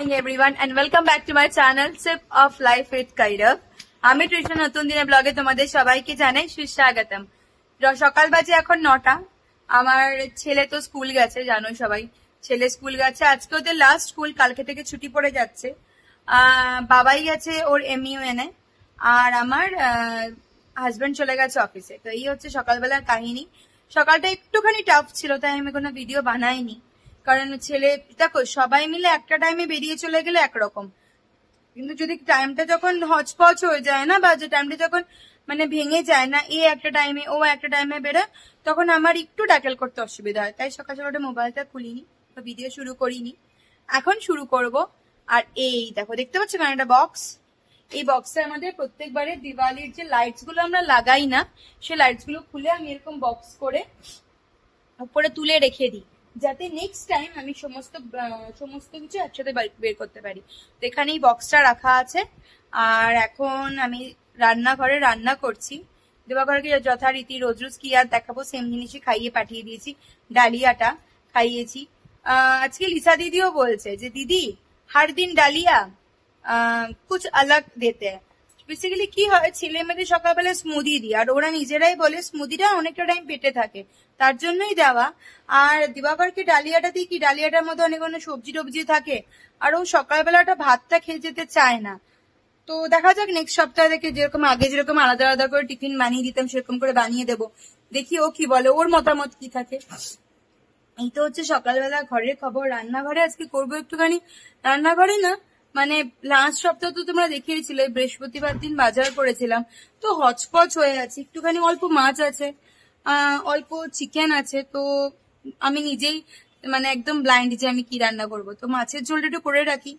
morning everyone, and welcome back to my channel, Sip of Life with Kairav. আমি তৃষ্ণা, নতুন দিনের ব্লগে তোমাদের সবাইকে জানাই সুস্বাগতম। সকাল বাজে এখন নটা। আমার ছেলে তো স্কুল গেছে, জানোই সবাই। ছেলে স্কুল গেছে। আজকে ওদের লাস্ট স্কুল কালকে থেকে ছুটি পড়ে যাচ্ছে। বাবাই গেছে ওর এমইউ এনে আর আমার হাজবেন্ড চলে গেছে অফিসে তো এই হচ্ছে সকালবেলার কাহিনী। সকালটা একটুখানি টাফ ছিল, তাই আমি কোনো ভিডিও বানাইনি। কারণ ছেলে, দেখো, সবাই মিলে একটা টাইমে বেরিয়ে চলে গেলে একরকম। কিন্তু যদি টাইমটা যখন হচপচ হয়ে যায় না, বা যে টাইমটা যখন মানে ভেঙে যায় না, এ একটা টাইমে ও একটা টাইমে বেরোয়, তখন আমার একটু ট্যাকেল করতে অসুবিধা হয়। তাই সকাল সকাল মোবাইলটা খুলিনি, বা ভিডিও শুরু করিনি। এখন শুরু করব। আর এই দেখো, দেখতে পাচ্ছ কেন একটা বক্স এই বক্সে আমাদের প্রত্যেকবারে দিওয়ালির যে লাইটসগুলো আমরা লাগাই না সেই লাইটসগুলো খুলে আমি এরকম বক্স করে উপরে তুলে রেখে দিই। যাতে নেক্সট টাইম আমি সমস্ত সমস্ত কিছু একসাথে বের করতে পারি। তো এখানে এই বক্সটা রাখা আছে। আর এখন আমি রান্নাঘরে রান্না করছি। দেবাঘরকে যথারীতি রোজ রোজ কি আর দেখাবো সেম জিনিসই খাইয়ে পাঠিয়ে দিয়েছি। ডালিয়াটা খাইয়েছি। আজকে লিসা দিদিও বলছে যে, দিদি, হার দিন ডালিয়া কুছ আলাগ দেতে। বেসিক্যালি কি হয়? ছেলে মেয়েদের সকালবেলা স্মুদি দিই। আর ওরা নিজেরাই বলে স্মুদিটা অনেকটা টাইম পেটে থাকে। তার জন্যই দেওয়া। আর দিবাকরকে ডালিয়াটা দিই কি? ডালিয়াটার মধ্যে অনেক অনেক সবজি টবজি থাকে। আর ও সকালবেলাটা ভাতটা খেয়ে যেতে চায় না। তো দেখা যাক নেক্সট সপ্তাহ থেকে যেরকম আগে যেরকম আলাদা আলাদা করে টিফিন বানিয়ে দিতাম, সেরকম করে বানিয়ে দেবো। দেখি ও কি বলে, ওর মতামত কি থাকে? এই তো হচ্ছে সকালবেলা ঘরের খবর। রান্নাঘরে আজকে করব একটুখানি। রান্নাঘরে না মানে লাস্ট সপ্তাহ তো তোমরা দেখিয়েছিলে, বৃহস্পতিবার দিন বাজার করেছিলাম, তো হচপচ হয়ে আছে, একটুখানি অল্প মাছ আছে অল্প চিকেন আছে, তো আমি নিজেই মানে একদম ব্লাইন্ড যে আমি কি রান্না করব। তো মাছের ঝোলটা একটু করে রাখি,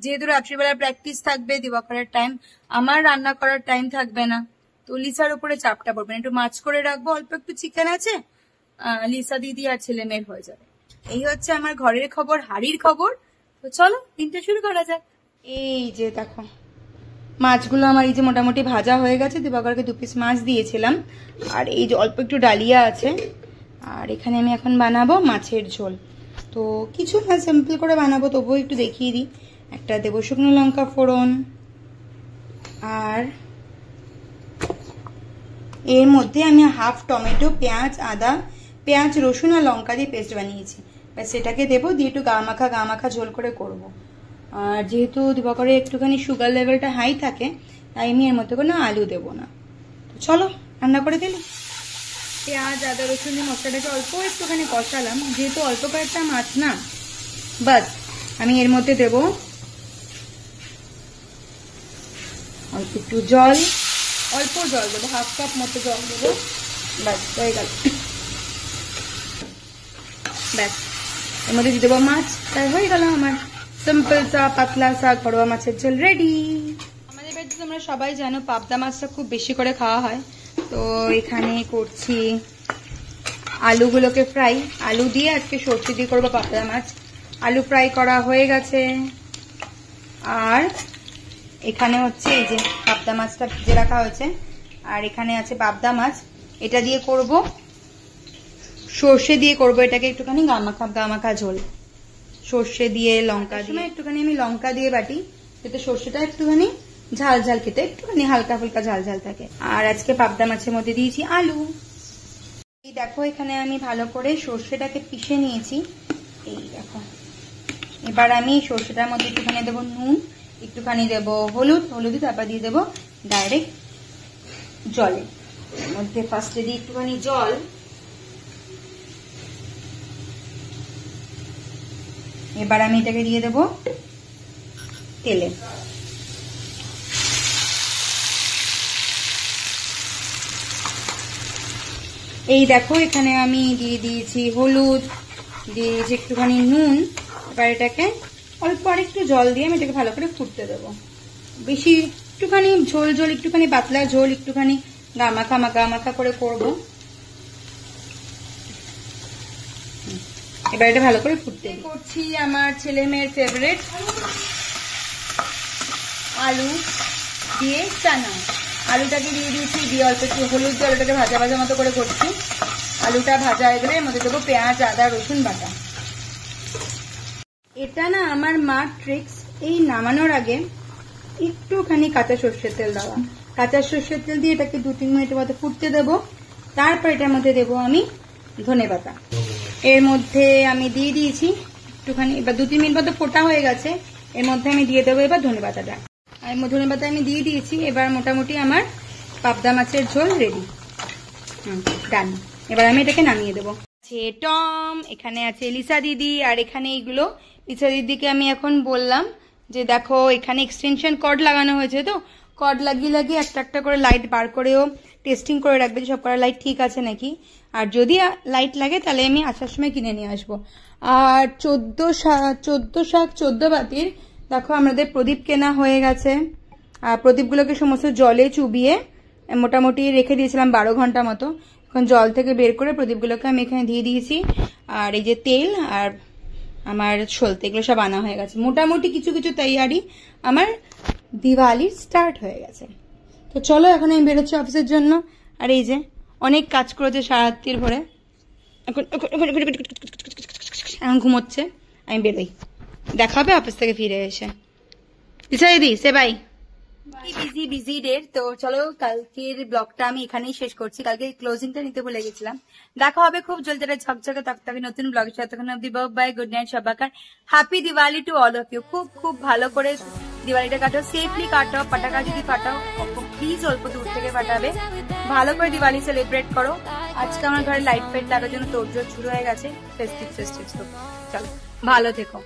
যেহেতু রাত্রিবেলা প্র্যাকটিস থাকবে, দিবাকরের টাইম আমার রান্না করার টাইম থাকবে না, তো লিসার উপরে চাপটা পড়বে না, একটু মাছ করে রাখব, অল্প একটু চিকেন আছে লিসা দিদি আর ছেলে মেয়ের হয়ে যাবে। এই হচ্ছে আমার ঘরের খবর, হাড়ির খবর চলো দিনটা শুরু করা যাক। এই যে দেখো, মাছগুলো আমার এই যে মোটামুটি ভাজা হয়ে গেছে, দিবাকরকে দু পিস মাছ দিয়েছিলাম। আর এই যে অল্প একটু ডালিয়া আছে, আর এখানে আমি এখন বানাবো মাছের ঝোল। তো কিছু না সিম্পল করে বানাবো, তবুও একটু দেখিয়ে দিই। একটা দেবো শুকনো লঙ্কা ফোড়ন, আর এর মধ্যে আমি হাফ টমেটো পেঁয়াজ, আদা, পেঁয়াজ, রসুন আর লঙ্কা দিয়ে পেস্ট বানিয়েছি। সেটাকে দেবো, দিয়ে একটু গা মাখা গা মাখা ঝোল করে করব। আর যেহেতু দিবাকরে একটুখানি সুগার লেভেলটা হাই থাকে, তাই আমি এর মধ্যে কোনো আলু দেবো না। তো চলো, রান্না করে দিলি পেঁয়াজ, আদা, রসুন দিয়ে মশলাটাকে অল্প একটুখানি কষালাম। যেহেতু অল্প কয়েকটা মাছ না, বাস আমি এর মধ্যে দেব অল্প একটু জল, অল্প জল দেবো হাফ কাপ মতো জল দেবো। ব্যাস হয়ে গেল। ব্যাস এর মধ্যে দিয়ে দেবো মাছ। তাই হয়ে গেল আমার। সিম্পল চা, পাতলা চা ঘরোয়া মাছের ঝোল রেডি আমাদের বাড়িতে তোমরা সবাই জানো, পাবদা মাছটা খুব বেশি করে খাওয়া হয়। তো এখানে করছি আলুগুলোকে ফ্রাই আলু দিয়ে আজকে সর্ষে দিয়ে করব পাবদা মাছ। আলু ফ্রাই করা হয়ে গেছে। আর এখানে হচ্ছে এই যে পাবদা মাছটা ভেজে রাখা হয়েছে। আর এখানে আছে পাবদা মাছ। এটা দিয়ে করব সর্ষে দিয়ে করব এটাকে একটুখানি গামাখা গামাখা ঝোল। সর্ষে দিয়ে লঙ্কা দিয়ে। একটুখানি আমি লঙ্কা দিয়ে বাটি যাতে সর্ষেটা একটুখানি ঝাল ঝাল খেতে একটুখানি হালকা ফুলকা ঝাল ঝাল থাকে। আর আজকে পাবদা মাছের মধ্যে দিয়েছি আলু। এই দেখো এখানে আমি ভালো করে সর্ষেটাকে পিষে নিয়েছি। এই দেখো। এবার আমি সর্ষেটার মধ্যে একটুখানি দেবো নুন একটুখানি দেবো হলুদ হলুদ তারপর দিয়ে দেবো ডাইরেক্ট জলে। মধ্যে ফার্স্টে দিয়ে একটুখানি জল। এবার আমি এটাকে দিয়ে দেবো তেলে। এই দেখো, এখানে আমি দিয়ে দিয়েছি হলুদ, দিয়ে দিয়েছি একটুখানি নুন। এবার এটাকে অল্প আর একটু জল দিয়ে আমি এটাকে ভালো করে ফুটতে দেবো। বেশি একটুখানি ঝোল ঝোল, একটুখানি পাতলা ঝোল, একটুখানি গামাখা মাখা মাখা করে করব। এবার এটা ভালো করে ফুটতে করছি আমার ছেলে মেয়ের ফেভারিট আলু দিয়ে চানা। আলুটাকে দিয়ে দিয়েছি, দিয়ে অল্প একটু হলুদ দিয়ে আলুটাকে ভাজা ভাজা মতো করে করছি। আলুটা ভাজা হয়ে গেলে মধ্যে দেবো পেঁয়াজ, আদা, রসুন বাটা। এটা না আমার মা ট্রিক্স এই নামানোর আগে একটুখানি কাঁচা সর্ষের তেল দেওয়া। কাঁচা সর্ষের তেল দিয়ে এটাকে দু তিন মিনিটের মতো ফুটতে দেবো। তারপর এটার মধ্যে দেবো আমি ধনে পাতা। এর মধ্যে আমি দিয়ে দিয়েছি একটুখানি, এবার দু তিন মিনিট মতো ফোটা হয়ে গেছে। এর মধ্যে আমি দিয়ে দেবো এবার ধনে পাতাটা। আর ধনে পাতা আমি দিয়ে দিয়েছি, এবার মোটামুটি আমার পাবদা মাছের ঝোল রেডি ডান এবার আমি এটাকে নামিয়ে দেবো। টম, এখানে আছে লিসা দিদি, আর এখানে এইগুলো। লিসা দিদিকে আমি এখন বললাম যে দেখো, এখানে এক্সটেনশন কর্ড লাগানো হয়েছে তো। কর্ড লাগিয়ে লাগিয়ে একটা একটা করে লাইট বার করেও টেস্টিং করে রাখবে সব করা লাইট ঠিক আছে নাকি? আর যদি লাইট লাগে, তাহলে আমি আসার সময় কিনে নিয়ে আসব। আর চোদ্দ চোদ্দ শাক, চোদ্দ বাতির, দেখো আমাদের প্রদীপ কেনা হয়ে গেছে। আর প্রদীপগুলোকে সমস্ত জলে চুবিয়ে মোটামুটি রেখে দিয়েছিলাম বারো ঘণ্টা মতো। এখন জল থেকে বের করে প্রদীপগুলোকে আমি এখানে দিয়ে দিয়েছি। আর এই যে তেল আর আমার সলতে, এগুলো সব আনা হয়ে গেছে। মোটামুটি কিছু কিছু তৈয়ারি আমার দিওয়ালি স্টার্ট হয়ে গেছে। তো চলো এখন আমি বেরোচ্ছি অফিসের জন্য আর এই যে অনেক কাজ করেছে সারাত্রির ভরে এখন এখন- ঘুমোচ্ছে আমি বেরোই দেখা হবে অফিস থেকে ফিরে এসে দিশা দিদি সে বাই বিজি বিজি ডেট তো চলো, কালকের ব্লগটা আমি এখানেই শেষ করছি। কালকে ক্লোজিংটা নিতে ভুলে গেছিলাম। দেখা হবে খুব জলদি একটা ঝকঝকে তকতকে নতুন ব্লগের সাথে। তখন অব্দি bye good night সবাকার happy Diwali to all of you খুব খুব ভালো করে দিওয়ালিটা কাটো সেফলি কাটো পাটাকা যদি ফাটাও প্লিজ অল্প দূর থেকে ফাটাবে ভালো করে দিওয়ালি সেলিব্রেট করো। আজকে আমার ঘরে লাইট ফাইট লাগার জন্য তোড়জোড় শুরু হয়ে গেছে। ফেস্টিভ ফেস্টিভ তো চলো, ভালো থেকো।